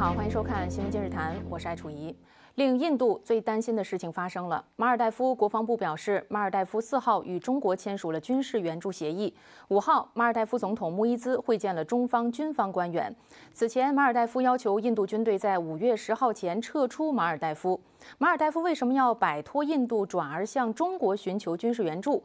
好，欢迎收看《新闻今日谈》，我是艾楚怡。令印度最担心的事情发生了。马尔代夫国防部表示，马尔代夫四号与中国签署了军事援助协议。五号，马尔代夫总统穆伊兹会见了中方军方官员。此前，马尔代夫要求印度军队在五月十号前撤出马尔代夫。马尔代夫为什么要摆脱印度，转而向中国寻求军事援助？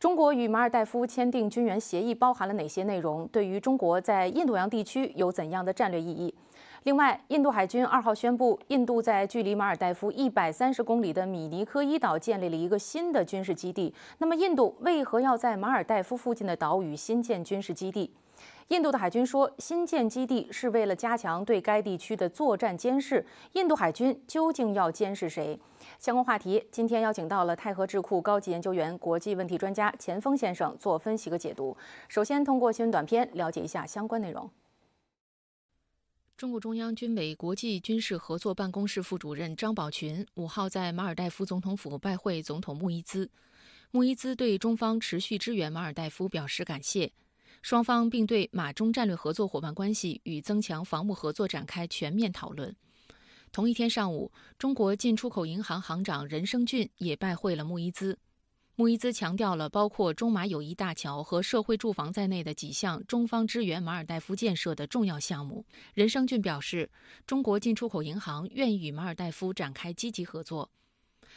中国与马尔代夫签订军援协议包含了哪些内容？对于中国在印度洋地区有怎样的战略意义？另外，印度海军二号宣布，印度在距离马尔代夫一百三十公里的米尼科伊岛建立了一个新的军事基地。那么，印度为何要在马尔代夫附近的岛屿新建军事基地？印度的海军说，新建基地是为了加强对该地区的作战监视。印度海军究竟要监视谁？相关话题，今天邀请到了太和智库高级研究员、国际问题专家钱锋先生做分析和解读。首先，通过新闻短片了解一下相关内容。中共中央军委国际军事合作办公室副主任张宝群五号在马尔代夫总统府拜会总统穆伊兹，穆伊兹对中方持续支援马尔代夫表示感谢，双方并对马中战略合作伙伴关系与增强防务合作展开全面讨论。同一天上午，中国进出口银行行长任生俊也拜会了穆伊兹。穆伊兹强调了包括中马友谊大桥和社会住房在内的几项中方支援马尔代夫建设的重要项目。任生俊表示，中国进出口银行愿与马尔代夫展开积极合作。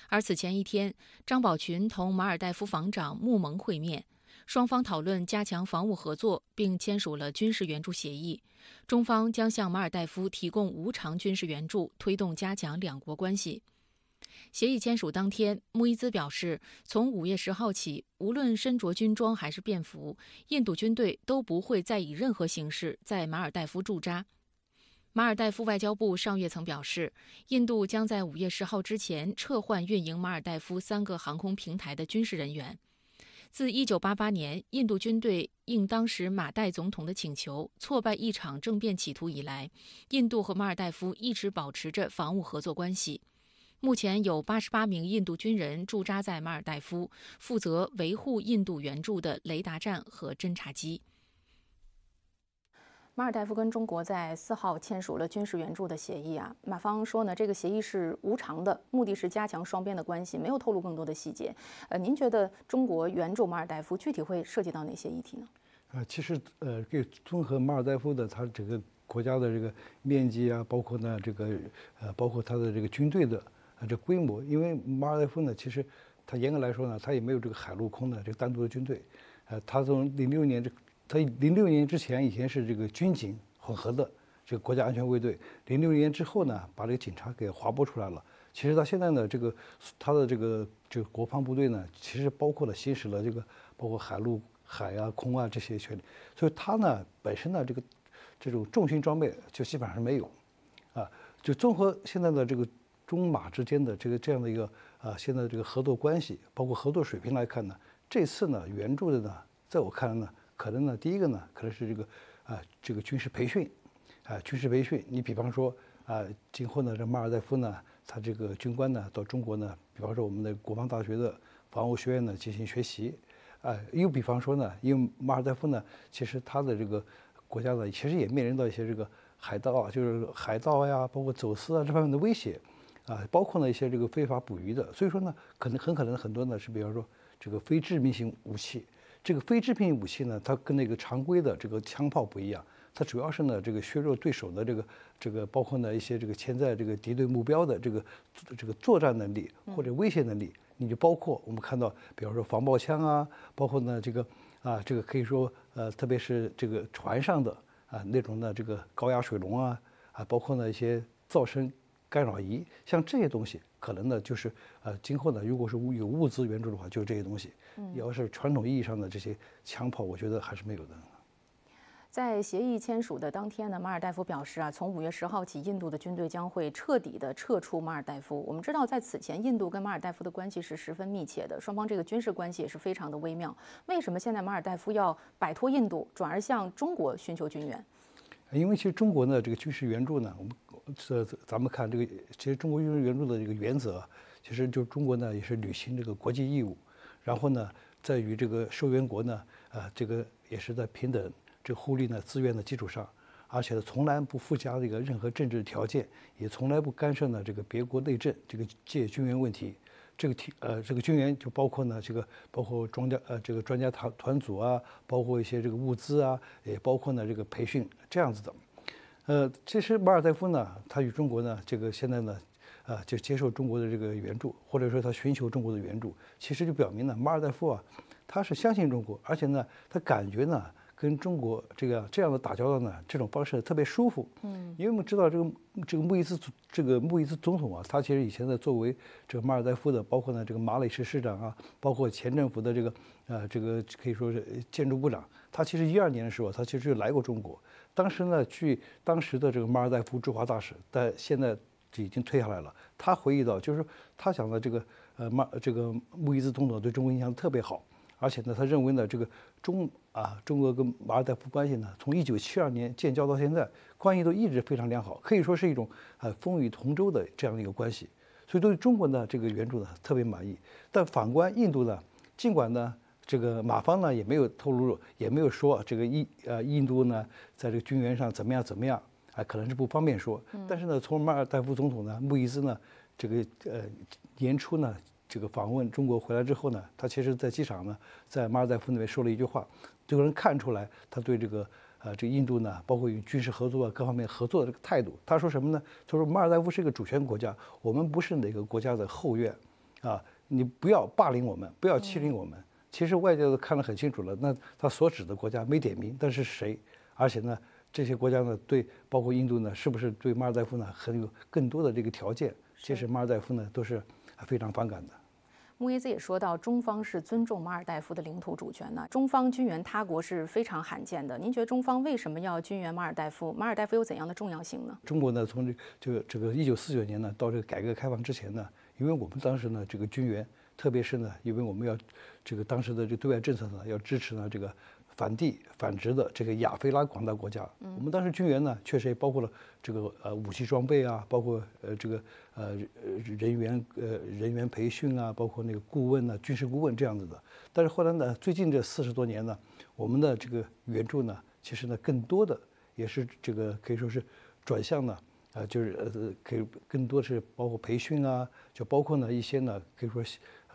而此前一天，张宝群同马尔代夫防长穆蒙会面，双方讨论加强防务合作，并签署了军事援助协议。中方将向马尔代夫提供无偿军事援助，推动加强两国关系。协议签署当天，穆伊兹表示，从五月十号起，无论身着军装还是便服，印度军队都不会再以任何形式在马尔代夫驻扎。马尔代夫外交部上月曾表示，印度将在五月十号之前撤换运营马尔代夫三个航空平台的军事人员。自一九八八年印度军队应当时马代总统的请求挫败一场政变企图以来，印度和马尔代夫一直保持着防务合作关系。目前有八十八名印度军人驻扎在马尔代夫，负责维护印度援助的雷达站和侦察机。马尔代夫跟中国在四号签署了军事援助的协议啊，马方说呢，这个协议是无偿的，目的是加强双边的关系，没有透露更多的细节。呃，您觉得中国援助马尔代夫具体会涉及到哪些议题呢？啊，其实呃，给综合马尔代夫的它整个国家的这个面积啊，包括呢这个呃，包括它的这个军队的。啊，这规模，因为马尔代夫呢，其实它严格来说呢，它也没有这个海陆空的这个单独的军队。呃，它从零六年这，它零六年之前以前是这个军警混合的这个国家安全卫队。零六年之后呢，把这个警察给划拨出来了。其实到现在呢，这个它的这个这个国防部队呢，其实包括了行使了这个包括海陆海啊空啊这些权利。所以它呢本身呢这个这种重型装备就基本上是没有。啊，就综合现在的这个。中马之间的这个这样的一个啊，现在这个合作关系，包括合作水平来看呢，这次呢援助的呢，在我看来呢，可能呢第一个呢，可能是这个啊这个军事培训，啊军事培训，你比方说啊，今后呢这马尔代夫呢，他这个军官呢到中国呢，比方说我们的国防大学的防务学院呢进行学习，啊又比方说呢，因为马尔代夫呢，其实他的这个国家呢，其实也面临到一些这个海盗啊，就是海盗呀，包括走私啊这方面的威胁。啊，包括呢一些这个非法捕鱼的，所以说呢，可能很可能很多呢是，比方说这个非致命性武器。这个非致命性武器呢，它跟那个常规的这个枪炮不一样，它主要是呢这个削弱对手的这个这个，包括呢一些这个潜在这个敌对目标的这个这个作战能力或者威胁能力。你就包括我们看到，比方说防爆枪啊，包括呢这个啊这个可以说呃，特别是这个船上的啊那种的这个高压水龙啊啊，包括呢一些噪声。干扰仪，像这些东西，可能呢就是，呃，今后呢，如果是有物资援助的话，就是这些东西。嗯，要是传统意义上的这些枪炮，我觉得还是没有的。在协议签署的当天呢，马尔代夫表示啊，从五月十号起，印度的军队将会彻底的撤出马尔代夫。我们知道，在此前，印度跟马尔代夫的关系是十分密切的，双方这个军事关系也是非常的微妙。为什么现在马尔代夫要摆脱印度，转而向中国寻求军援？因为其实中国呢，这个军事援助呢，我们。这咱们看这个，其实中国军事援助的这个原则，其实就中国呢也是履行这个国际义务，然后呢，在于这个受援国呢，啊，这个也是在平等这互利呢资源的基础上，而且从来不附加这个任何政治条件，也从来不干涉呢这个别国内政，这个借军援问题。这个题呃，这个军援就包括呢，这个包括专家呃，这个专家团团组啊，包括一些这个物资啊，也包括呢这个培训这样子的。呃，其实马尔代夫呢，他与中国呢，这个现在呢，啊，就接受中国的这个援助，或者说他寻求中国的援助，其实就表明呢，马尔代夫啊，他是相信中国，而且呢，他感觉呢。跟中国这个这样的打交道呢，这种方式特别舒服。嗯，因为我们知道这个这个穆伊兹这个穆伊兹总统啊，他其实以前在作为这个马尔代夫的，包括呢这个马累市市长啊，包括前政府的这个呃这个可以说是建筑部长，他其实一二年的时候，他其实就来过中国。当时呢，据当时的这个马尔代夫驻华大使，但现在已经退下来了。他回忆到，就是他想的这个呃马这个穆伊兹总统对中国印象特别好。而且呢，他认为呢，这个中啊，中国跟马尔代夫关系呢，从一九七二年建交到现在，关系都一直非常良好，可以说是一种呃风雨同舟的这样的一个关系。所以对中国呢，这个援助呢特别满意。但反观印度呢，尽管呢，这个马方呢也没有透露，也没有说这个印呃印度呢在这个军援上怎么样怎么样，啊可能是不方便说。但是呢，从马尔代夫总统呢穆伊兹呢这个呃年初呢。这个访问中国回来之后呢，他其实在机场呢，在马尔代夫那边说了一句话，就能看出来他对这个呃这个印度呢，包括与军事合作啊各方面合作的这个态度。他说什么呢？他说马尔代夫是一个主权国家，我们不是哪个国家的后院，啊，你不要霸凌我们，不要欺凌我们。其实外界都看得很清楚了，那他所指的国家没点名，但是谁？而且呢，这些国家呢，对包括印度呢，是不是对马尔代夫呢很有更多的这个条件？其实马尔代夫呢都是非常反感的。穆伊兹也说到，中方是尊重马尔代夫的领土主权的。中方军援他国是非常罕见的。您觉得中方为什么要军援马尔代夫？马尔代夫有怎样的重要性呢？中国呢，从这这个这个一九四九年呢到这个改革开放之前呢，因为我们当时呢这个军援，特别是呢，因为我们要这个当时的这对外政策呢要支持呢这个。反帝反殖的这个亚非拉广大国家，我们当时军援呢，确实也包括了这个呃武器装备啊，包括呃这个呃人员呃人员培训啊，包括那个顾问呢，军事顾问这样子的。但是后来呢，最近这四十多年呢，我们的这个援助呢，其实呢，更多的也是这个可以说是转向呢，啊，就是呃可以更多是包括培训啊，就包括呢一些呢可以说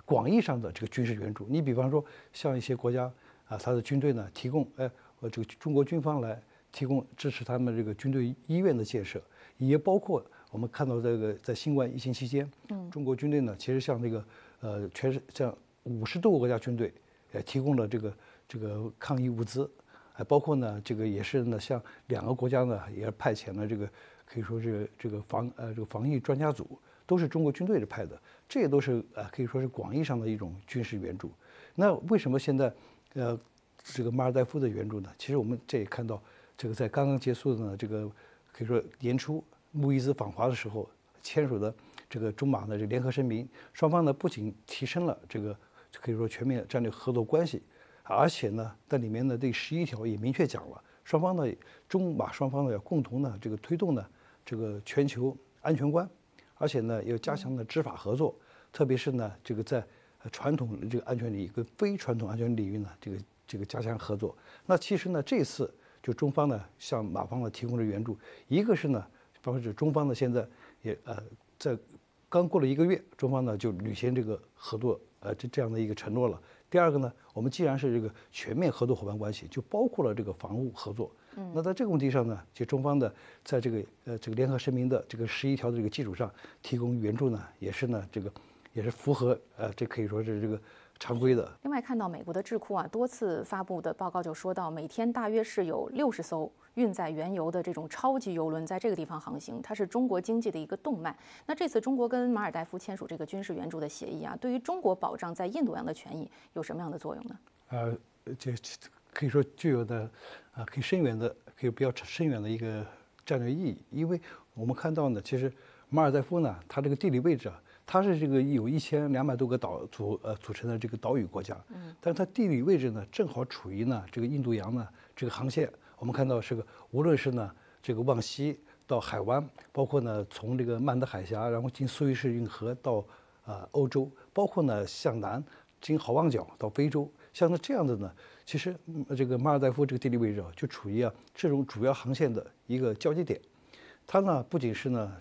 广义上的这个军事援助。你比方说像一些国家。啊，他的军队呢，提供哎，呃，这个中国军方来提供支持他们这个军队医院的建设，也包括我们看到这个在新冠疫情期间，嗯，中国军队呢，其实向这个呃，全是像五十多个国家军队，也提供了这个这个抗疫物资，还包括呢，这个也是呢，向两个国家呢，也派遣了这个可以说是这个防呃这个防疫专家组，都是中国军队的派的，这也都是呃可以说是广义上的一种军事援助。那为什么现在？呃，这个马尔代夫的援助呢，其实我们这也看到，这个在刚刚结束的呢，这个可以说年初穆伊兹访华的时候签署的这个中马的这联合声明，双方呢不仅提升了这个可以说全面战略合作关系，而且呢在里面呢第十一条也明确讲了，双方呢中马双方呢要共同呢这个推动呢这个全球安全观，而且呢要加强呢执法合作，特别是呢这个在。传统这个安全领域跟非传统安全领域呢，这个这个加强合作。那其实呢，这次就中方呢向马方呢提供的援助，一个是呢，包括是中方呢现在也呃在刚过了一个月，中方呢就履行这个合作呃这这样的一个承诺了。第二个呢，我们既然是这个全面合作伙伴关系，就包括了这个防务合作。嗯那在这个问题上呢，就中方的在这个呃这个联合声明的这个十一条的这个基础上提供援助呢，也是呢这个。也是符合呃，这可以说是这个常规的。另外，看到美国的智库啊多次发布的报告就说到，每天大约是有六十艘运载原油的这种超级油轮在这个地方航行，它是中国经济的一个动脉。那这次中国跟马尔代夫签署这个军事援助的协议啊，对于中国保障在印度洋的权益有什么样的作用呢？呃，这可以说具有的啊，可以深远的，可以比较深远的一个战略意义。因为我们看到呢，其实马尔代夫呢，它这个地理位置啊。它是这个有一千两百多个岛组呃组成的这个岛屿国家，嗯，但是它地理位置呢正好处于呢这个印度洋呢这个航线，我们看到是个无论是呢这个往西到海湾，包括呢从这个曼德海峡，然后经苏伊士运河到啊欧洲，包括呢向南经好望角到非洲，像那这样的呢，其实这个马尔代夫这个地理位置啊，就处于啊这种主要航线的一个交接点。它呢不仅是呢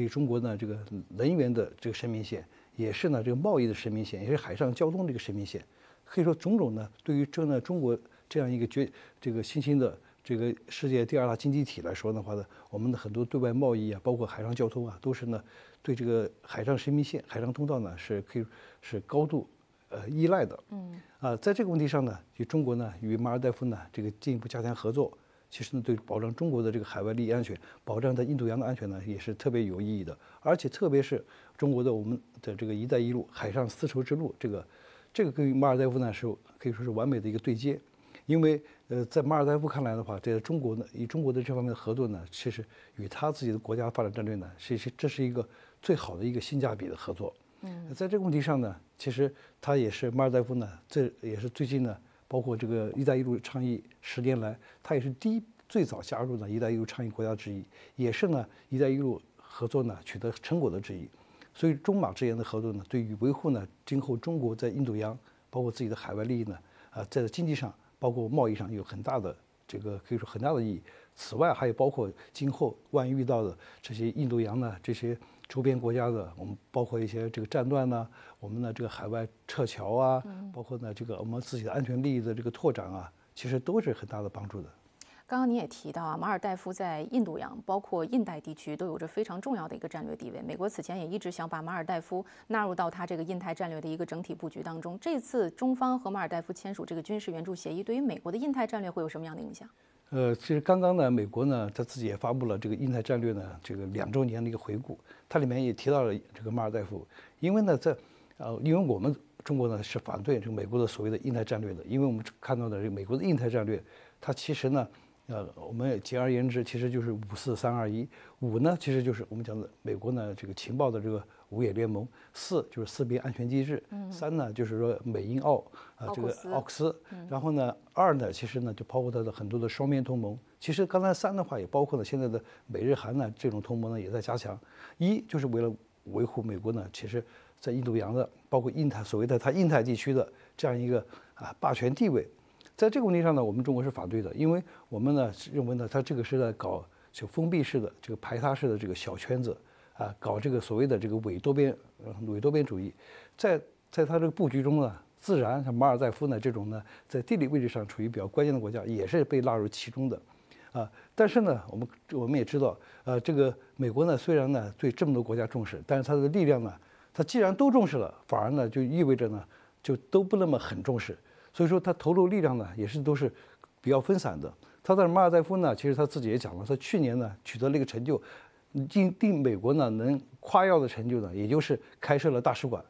给中国呢这个能源的这个生命线，也是呢这个贸易的生命线，也是海上交通这个生命线。可以说种种呢，对于这呢中国这样一个绝这个新兴的这个世界第二大经济体来说的话呢，我们的很多对外贸易啊，包括海上交通啊，都是呢对这个海上生命线、海上通道呢是可以是高度呃依赖的。嗯。啊，在这个问题上呢，就中国呢与马尔代夫呢这个进一步加强合作，其实呢对保障中国的这个海外利益安全、保障在印度洋的安全呢也是特别有意义的。而且特别是中国的我们的这个“一带一路”海上丝绸之路这个。这个跟马尔代夫呢是可以说是完美的一个对接，因为呃，在马尔代夫看来的话，在中国呢，以中国的这方面的合作呢，其实与他自己的国家发展战略呢，其实这是一个最好的一个性价比的合作。嗯，在这个问题上呢，其实他也是马尔代夫呢，这也是最近呢，包括这个“一带一路”倡议十年来，它也是第一最早加入的“一带一路”倡议国家之一，也是呢“一带一路”合作呢取得成果的之一。所以中马之间的合作呢，对于维护呢今后中国在印度洋，包括自己的海外利益呢，啊，在经济上，包括贸易上有很大的这个可以说很大的意义。此外，还有包括今后万一遇到的这些印度洋呢这些周边国家的，我们包括一些这个战乱呢，我们的这个海外撤侨啊，包括呢这个我们自己的安全利益的这个拓展啊，其实都是很大的帮助的。刚刚你也提到啊，马尔代夫在印度洋，包括印太地区都有着非常重要的一个战略地位。美国此前也一直想把马尔代夫纳入到它这个印太战略的一个整体布局当中。这次中方和马尔代夫签署这个军事援助协议，对于美国的印太战略会有什么样的影响？呃，其实刚刚呢，美国呢，他自己也发布了这个印太战略呢，这个两周年的一个回顾，它里面也提到了这个马尔代夫，因为呢，在呃，因为我们中国呢是反对这个美国的所谓的印太战略的，因为我们看到的这个美国的印太战略，它其实呢。呃，我们简而言之，其实就是五四三二一。五呢，其实就是我们讲的美国呢这个情报的这个五眼联盟。四就是四边安全机制。三呢，就是说美英澳啊这个奥克斯。然后呢，二呢，其实呢就包括它的很多的双边同盟。其实刚才三的话也包括了现在的美日韩呢这种同盟呢也在加强。一就是为了维护美国呢，其实在印度洋的，包括印太所谓的它印太地区的这样一个啊霸权地位。在这个问题上呢，我们中国是反对的，因为我们呢认为呢，它这个是在搞就封闭式的这个排他式的这个小圈子啊，搞这个所谓的这个伪多边伪多边主义，在在他这个布局中呢，自然像马尔代夫呢这种呢，在地理位置上处于比较关键的国家，也是被纳入其中的啊。但是呢，我们我们也知道，呃，这个美国呢虽然呢对这么多国家重视，但是它的力量呢，它既然都重视了，反而呢就意味着呢就都不那么很重视。所以说，他投入力量呢，也是都是比较分散的。他在马尔代夫呢，其实他自己也讲了，他去年呢取得了一个成就，定定美国呢能夸耀的成就呢，也就是开设了大使馆，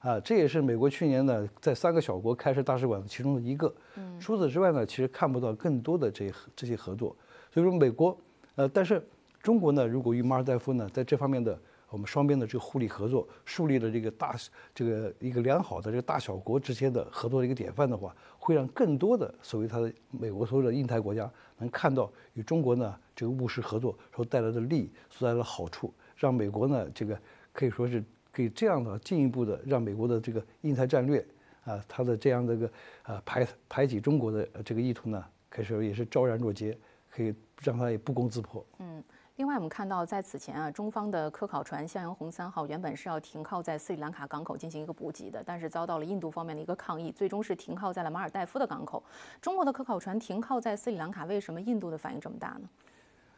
啊，这也是美国去年呢在三个小国开设大使馆的其中的一个。嗯。除此之外呢，其实看不到更多的这这些合作。所以说，美国，呃，但是中国呢，如果与马尔代夫呢在这方面的。我们双边的这个互利合作，树立了这个大这个一个良好的这个大小国之间的合作的一个典范的话，会让更多的所谓他的美国所有的印太国家能看到与中国呢这个务实合作所带来的利益所带来的好处，让美国呢这个可以说是可以这样的进一步的让美国的这个印太战略啊，它的这样的一个啊排排挤中国的这个意图呢，可以说也是昭然若揭，可以让它也不攻自破。嗯。另外，我们看到，在此前啊，中方的科考船“向阳红三号”原本是要停靠在斯里兰卡港口进行一个补给的，但是遭到了印度方面的一个抗议，最终是停靠在了马尔代夫的港口。中国的科考船停靠在斯里兰卡，为什么印度的反应这么大呢？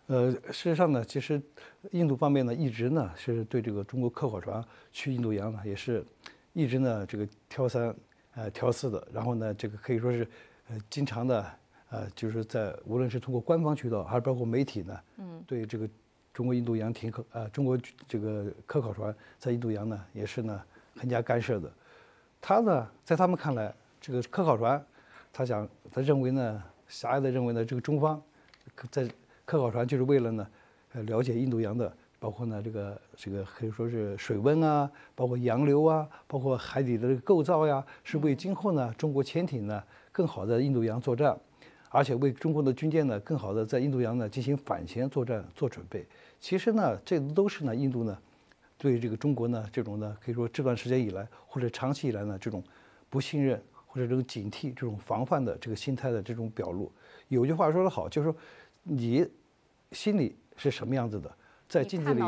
呃，事实上呢，其实印度方面呢，一直呢是对这个中国科考船去印度洋呢，也是一直呢这个挑三呃挑四的，然后呢，这个可以说是呃经常的。呃，就是在无论是通过官方渠道，还是包括媒体呢，嗯，对这个中国印度洋停靠，呃，中国这个科考船在印度洋呢，也是呢横加干涉的。他呢，在他们看来，这个科考船，他想，他认为呢，狭隘的认为呢，这个中方在科考船就是为了呢，呃，了解印度洋的，包括呢这个这个可以说是水温啊，包括洋流啊，包括海底的这个构造呀，是为今后呢中国潜艇呢更好的印度洋作战。而且为中国的军舰呢，更好的在印度洋呢进行反潜作战做准备。其实呢，这都是呢，印度呢，对这个中国呢这种呢，可以说这段时间以来或者长期以来呢这种不信任或者这种警惕、这种防范的这个心态的这种表露。有句话说得好，就是说你心里是什么样子的，在镜子里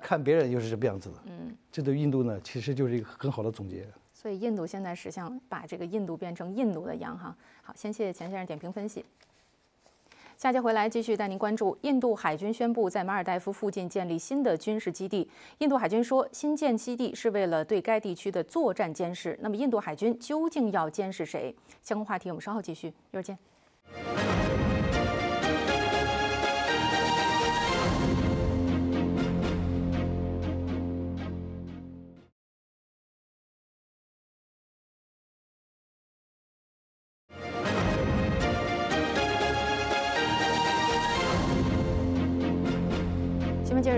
看别人又是什么样子的。嗯，这对印度呢，其实就是一个很好的总结。所以印度现在是想把这个印度变成印度的样哈。好，先谢谢钱先生点评分析。下节回来继续带您关注，印度海军宣布在马尔代夫附近建立新的军事基地。印度海军说，新建基地是为了对该地区的作战监视。那么，印度海军究竟要监视谁？相关话题我们稍后继续，一会儿见。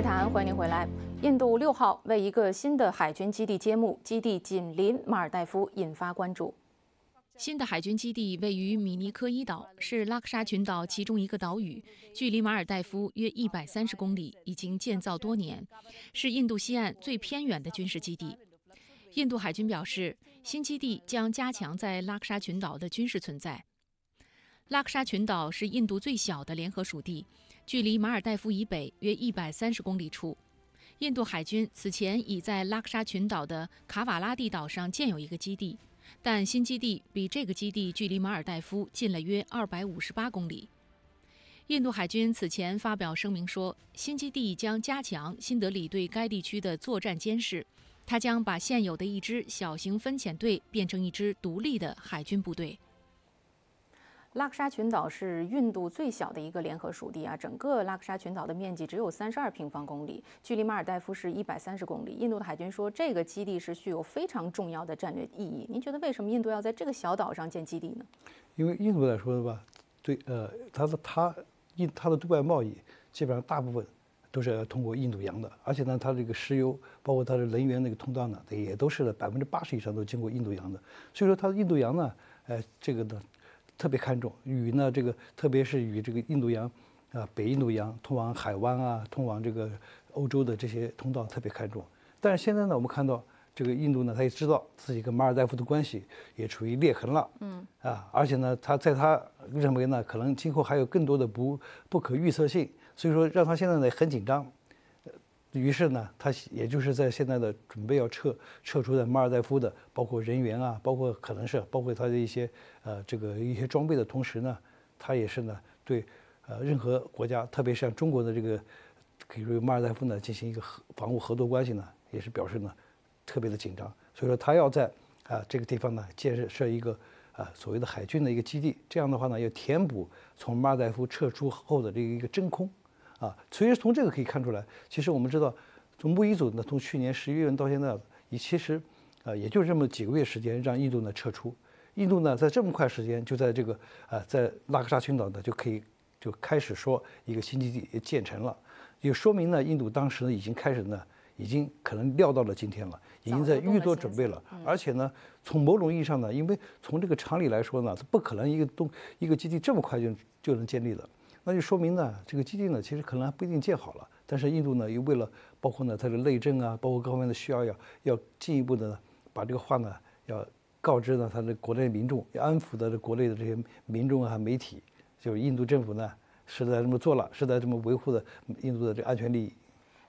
谈，欢迎您回来。印度六号为一个新的海军基地揭幕，基地紧邻马尔代夫，引发关注。新的海军基地位于米尼科伊岛，是拉克沙群岛其中一个岛屿，距离马尔代夫约一百三十公里，已经建造多年，是印度西岸最偏远的军事基地。印度海军表示，新基地将加强在拉克沙群岛的军事存在。拉克沙群岛是印度最小的联合属地。距离马尔代夫以北约一百三十公里处，印度海军此前已在拉克沙群岛的卡瓦拉蒂岛上建有一个基地，但新基地比这个基地距离马尔代夫近了约二百五十八公里。印度海军此前发表声明说，新基地将加强新德里对该地区的作战监视，它将把现有的一支小型分遣队变成一支独立的海军部队。拉克沙群岛是印度最小的一个联合属地啊，整个拉克沙群岛的面积只有三十二平方公里，距离马尔代夫是一百三十公里。印度的海军说，这个基地是具有非常重要的战略意义。您觉得为什么印度要在这个小岛上建基地呢？因为印度来说的吧，对，呃，它的它印它的对外贸易基本上大部分都是要通过印度洋的，而且呢，它这个石油包括它的能源那个通道呢，也都是百分之八十以上都经过印度洋的。所以说，它的印度洋呢，呃，这个呢。特别看重与呢这个，特别是与这个印度洋，啊北印度洋通往海湾啊，通往这个欧洲的这些通道特别看重。但是现在呢，我们看到这个印度呢，他也知道自己跟马尔代夫的关系也处于裂痕了，嗯，啊，而且呢，他在他认为呢，可能今后还有更多的不不可预测性，所以说让他现在呢很紧张。于是呢，他也就是在现在的准备要撤撤出在马尔代夫的，包括人员啊，包括可能是包括他的一些呃这个一些装备的同时呢，他也是呢对呃任何国家，特别是像中国的这个可以说马尔代夫呢进行一个合防务合作关系呢，也是表示呢特别的紧张。所以说他要在啊这个地方呢建设一个啊所谓的海军的一个基地，这样的话呢要填补从马尔代夫撤出后的这个一个真空。啊，所以从这个可以看出来，其实我们知道，从穆伊祖呢，从去年十一月份到现在，也其实，啊，也就这么几个月时间，让印度呢撤出。印度呢，在这么快时间，就在这个啊，在拉克沙群岛呢，就可以就开始说一个新基地建成了，也说明呢，印度当时呢已经开始呢，已经可能料到了今天了，已经在预做准备了。而且呢，从某种意义上呢，因为从这个常理来说呢，它不可能一个东一个基地这么快就就能建立的。那就说明呢，这个基地呢，其实可能还不一定建好了。但是印度呢，又为了包括呢它的内政啊，包括各方面的需要，要要进一步的把这个话呢，要告知呢它的国内民众，要安抚的国内的这些民众啊、媒体，就是印度政府呢是在这么做了，是在这么维护的印度的这安全利益。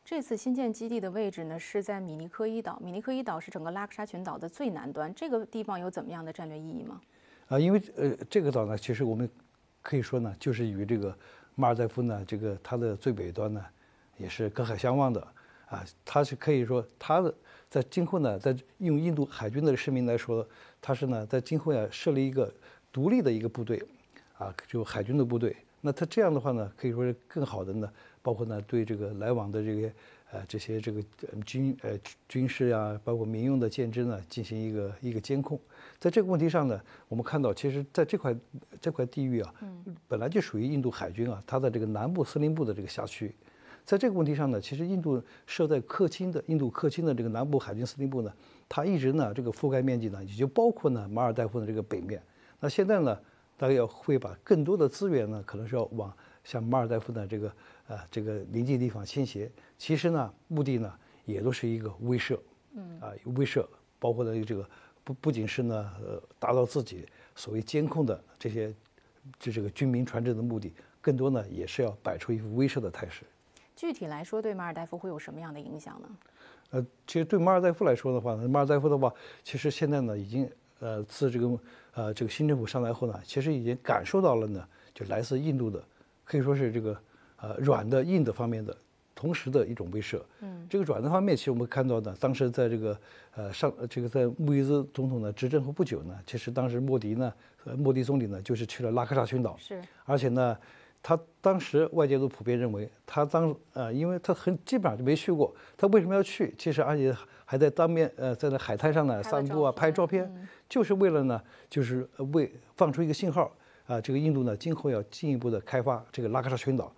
这次新建基地的位置呢，是在米尼科伊岛。米尼科伊岛是整个拉克沙群岛的最南端，这个地方有怎么样的战略意义吗？啊，因为呃，这个岛呢，其实我们。可以说呢，就是与这个马尔代夫呢，这个它的最北端呢，也是隔海相望的啊。它是可以说，它的在今后呢，在用印度海军的声明来说，它是呢，在今后呀设立一个独立的一个部队啊，就海军的部队。那它这样的话呢，可以说是更好的呢，包括呢对这个来往的这些。呃，这些这个军呃军事啊，包括民用的舰只呢，进行一个一个监控。在这个问题上呢，我们看到，其实在这块这块地域啊，本来就属于印度海军啊，它的这个南部司令部的这个辖区。在这个问题上呢，其实印度设在克钦的印度克钦的这个南部海军司令部呢，它一直呢这个覆盖面积呢，也就包括呢马尔代夫的这个北面。那现在呢，大概要会把更多的资源呢，可能是要往像马尔代夫的这个。啊，这个临近地方倾斜，其实呢，目的呢也都是一个威慑，嗯，啊，威慑，包括的这个不不仅是呢，呃，达到自己所谓监控的这些，就这个军民船只的目的，更多呢也是要摆出一副威慑的态势。具体来说，对马尔代夫会有什么样的影响呢？呃，其实对马尔代夫来说的话呢，马尔代夫的话，其实现在呢已经，呃，自这个呃这个新政府上来后呢，其实已经感受到了呢，就来自印度的，可以说是这个呃软的硬的方面的。同时的一种威慑。嗯，这个软的方面，其实我们看到呢，当时在这个呃上这个在穆伊兹总统的执政后不久呢，其实当时莫迪呢，呃莫迪总理呢，就是去了拉克萨群岛。是。而且呢，他当时外界都普遍认为，他当呃，因为他很基本上就没去过，他为什么要去？其实而且还在当面呃在那海滩上呢散步啊，拍照片，就是为了呢，就是为放出一个信号啊，这个印度呢今后要进一步的开发这个拉克萨群岛，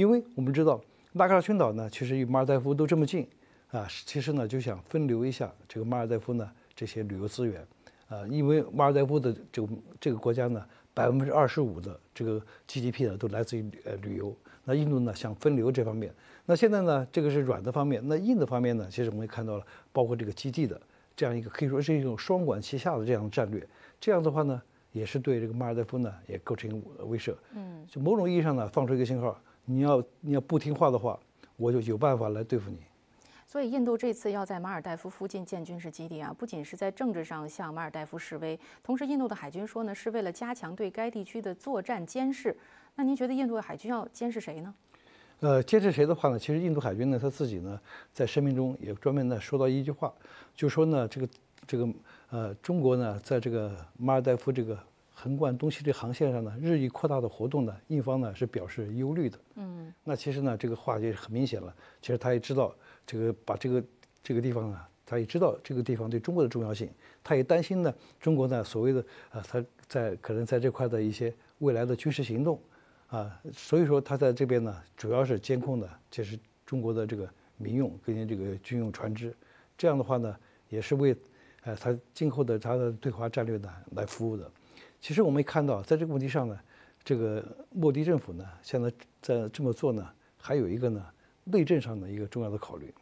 因为我们知道。拉克萨群岛呢，其实与马尔代夫都这么近，啊，其实呢就想分流一下这个马尔代夫呢这些旅游资源，啊，因为马尔代夫的这个这个国家呢，百分之二十五的这个 GDP 呢都来自于呃旅游，那印度呢想分流这方面，那现在呢这个是软的方面，那硬的方面呢，其实我们也看到了，包括这个基地的这样一个可以说是一种双管齐下的这样的战略，这样的话呢，也是对这个马尔代夫呢也构成威慑，嗯，就某种意义上呢放出一个信号。你要你要不听话的话，我就有办法来对付你。所以，印度这次要在马尔代夫附近建军事基地啊，不仅是在政治上向马尔代夫示威，同时，印度的海军说呢，是为了加强对该地区的作战监视。那您觉得印度的海军要监视谁呢？呃，监视谁的话呢？其实印度海军呢，他自己呢，在声明中也专门呢说到一句话，就说呢，这个这个呃，中国呢，在这个马尔代夫这个。横贯东西这航线上呢，日益扩大的活动呢，印方呢是表示忧虑的。嗯，那其实呢，这个话就很明显了。其实他也知道这个把这个这个地方呢，他也知道这个地方对中国的重要性，他也担心呢，中国呢所谓的啊，他在可能在这块的一些未来的军事行动，啊，所以说他在这边呢，主要是监控的，就是中国的这个民用跟这个军用船只，这样的话呢，也是为呃他今后的他的对华战略呢来服务的。其实我们看到，在这个问题上呢，这个莫迪政府呢，现在在这么做呢，还有一个呢内政上的一个重要的考虑，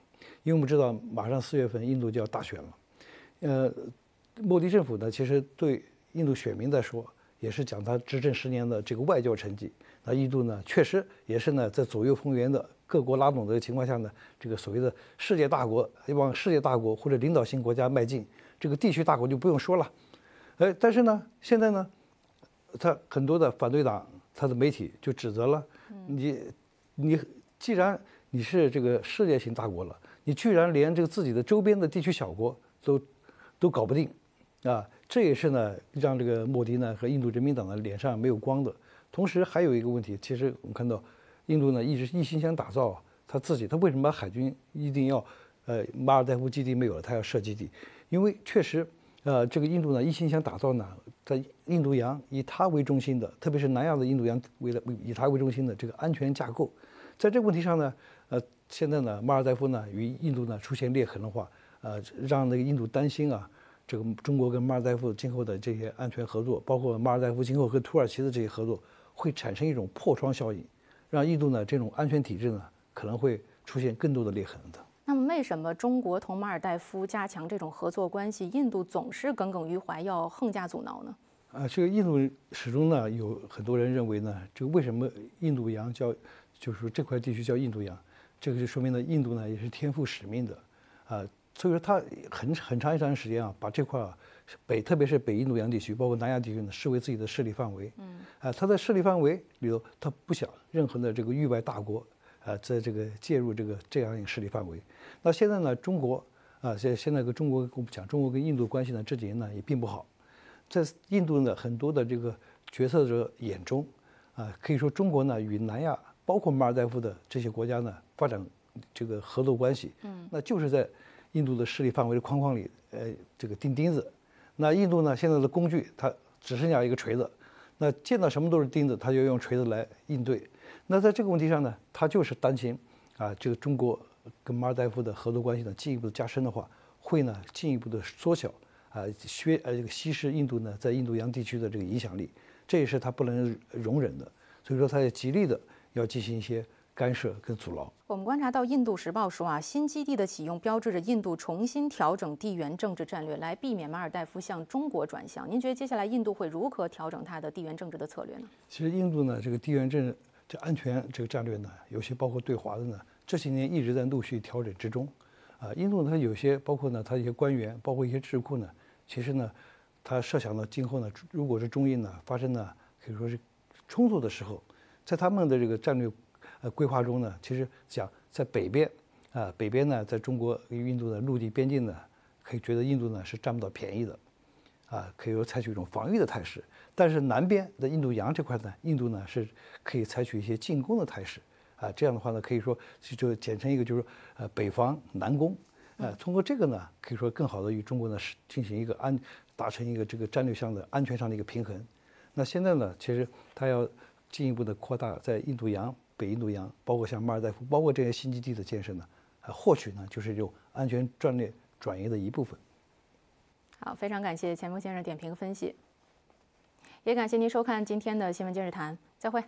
因为我们知道马上四月份印度就要大选了，呃，莫迪政府呢，其实对印度选民来说，也是讲他执政十年的这个外交成绩。那印度呢，确实也是呢，在左右逢源的各国拉拢的情况下呢，这个所谓的世界大国往世界大国或者领导型国家迈进，这个地区大国就不用说了。哎，但是呢，现在呢，他很多的反对党，他的媒体就指责了你，你既然你是这个世界性大国了，你居然连这个自己的周边的地区小国都都搞不定，啊，这也是呢让这个莫迪呢和印度人民党的脸上没有光的。同时还有一个问题，其实我们看到，印度呢一直一心想打造他自己，他为什么把海军一定要，呃，马尔代夫基地没有了，他要设基地，因为确实。呃，这个印度呢一心想打造呢，在印度洋以它为中心的，特别是南亚的印度洋为了以它为中心的这个安全架构，在这个问题上呢，呃，现在呢，马尔代夫呢与印度呢出现裂痕的话，呃，让那个印度担心啊，这个中国跟马尔代夫今后的这些安全合作，包括马尔代夫今后和土耳其的这些合作，会产生一种破窗效应，让印度呢这种安全体制呢可能会出现更多的裂痕的。那么，为什么中国同马尔代夫加强这种合作关系，印度总是耿耿于怀，要横加阻挠呢？啊，这个印度始终呢，有很多人认为呢，这个为什么印度洋叫，就是说这块地区叫印度洋，这个就说明呢，印度呢也是天赋使命的，啊，所以说他很很长一段时间啊，把这块啊北，特别是北印度洋地区，包括南亚地区呢，视为自己的势力范围。嗯。啊，他在势力范围里头，他不想任何的这个域外大国。啊，在这个介入这个这样一个势力范围，那现在呢，中国啊，现现在跟中国我们讲，中国跟印度关系呢这几年呢也并不好，在印度呢很多的这个决策者眼中，啊，可以说中国呢与南亚包括马尔代夫的这些国家呢发展这个合作关系，嗯，那就是在印度的势力范围的框框里，呃，这个钉钉子。那印度呢现在的工具它只剩下一个锤子，那见到什么都是钉子，它就用锤子来应对。那在这个问题上呢，他就是担心，啊，这个中国跟马尔代夫的合作关系呢进一步的加深的话，会呢进一步的缩小啊削呃这个稀释印度呢在印度洋地区的这个影响力，这也是他不能容忍的。所以说，他也极力的要进行一些干涉跟阻挠。我们观察到，《印度时报》说啊，新基地的启用标志着印度重新调整地缘政治战略，来避免马尔代夫向中国转向。您觉得接下来印度会如何调整它的地缘政治的策略呢？其实印度呢，这个地缘政这安全这个战略呢，有些包括对华的呢，这些年一直在陆续调整之中。啊，印度它有些包括呢，它一些官员，包括一些智库呢，其实呢，他设想到今后呢，如果是中印呢发生呢，可以说是冲突的时候，在他们的这个战略呃规划中呢，其实讲在北边啊，北边呢，在中国与印度的陆地边境呢，可以觉得印度呢是占不到便宜的，啊，可以说采取一种防御的态势。但是南边的印度洋这块呢，印度呢是可以采取一些进攻的态势。啊，这样的话呢，可以说就简称一个，就是呃北方南攻，呃，通过这个呢，可以说更好的与中国呢是进行一个安，达成一个这个战略上的安全上的一个平衡。那现在呢，其实它要进一步的扩大在印度洋、北印度洋，包括像马尔代夫，包括这些新基地的建设呢，啊，或许呢就是有安全战略转移的一部分。好非常感谢钱锋先生点评分析。也感谢您收看今天的新闻今日谈再会。